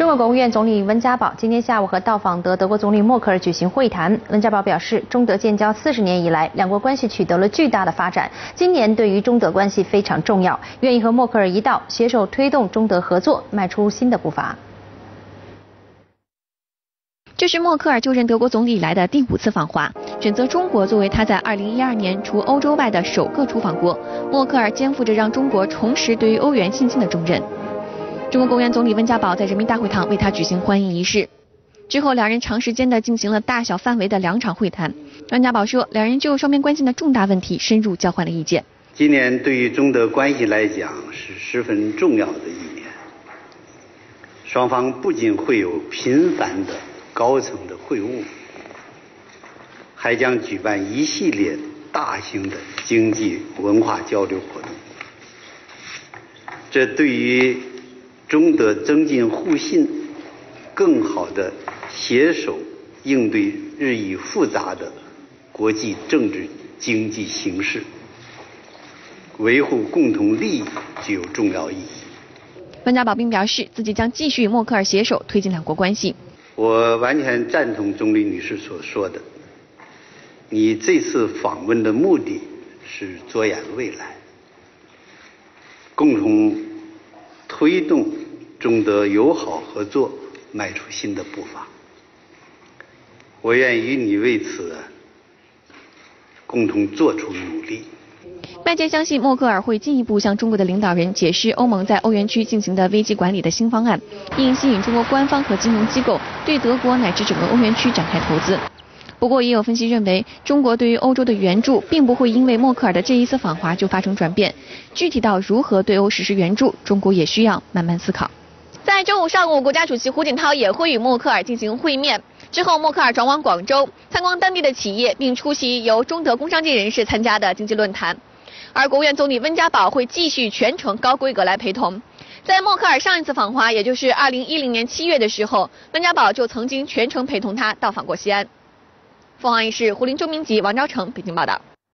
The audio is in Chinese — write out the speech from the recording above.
中国国务院总理温家宝今天下午和到访的德国总理默克尔举行会谈。温家宝表示，中德建交四十年以来，两国关系取得了巨大的发展。今年对于中德关系非常重要，愿意和默克尔一道携手推动中德合作迈出新的步伐。这是默克尔就任德国总理以来的第五次访华，选择中国作为他在2012年除欧洲外的首个出访国。默克尔肩负着让中国重拾对于欧元信心的重任。中国国务院总理温家宝在人民大会堂为他举行欢迎仪式，之后两人长时间的进行了大小范围的两场会谈。温家宝说，两人就双边关系的重大问题深入交换了意见。今年对于中德关系来讲是十分重要的一年，双方不仅会有频繁的高层的会晤，还将举办一系列大型的经济文化交流活动。这对于中德增进互信，更好的携手应对日益复杂的国际政治经济形势，维护共同利益具有重要意义。温家宝并表示，自己将继续与默克尔携手推进两国关系。我完全赞同钟丽女士所说的，你这次访问的目的是着眼未来，共同。推动中德友好合作迈出新的步伐，我愿与你为此共同做出努力。外界相信默克尔会进一步向中国的领导人解释欧盟在欧元区进行的危机管理的新方案，并吸引中国官方和金融机构对德国乃至整个欧元区展开投资。不过，也有分析认为，中国对于欧洲的援助并不会因为默克尔的这一次访华就发生转变。具体到如何对欧实施援助，中国也需要慢慢思考。在周五上午，国家主席胡锦涛也会与默克尔进行会面。之后，默克尔转往广州参观当地的企业，并出席由中德工商界人士参加的经济论坛。而国务院总理温家宝会继续全程高规格来陪同。在默克尔上一次访华，也就是2010年7月的时候，温家宝就曾经全程陪同他到访过西安。凤凰卫视胡林、周明吉、王昭成北京报道。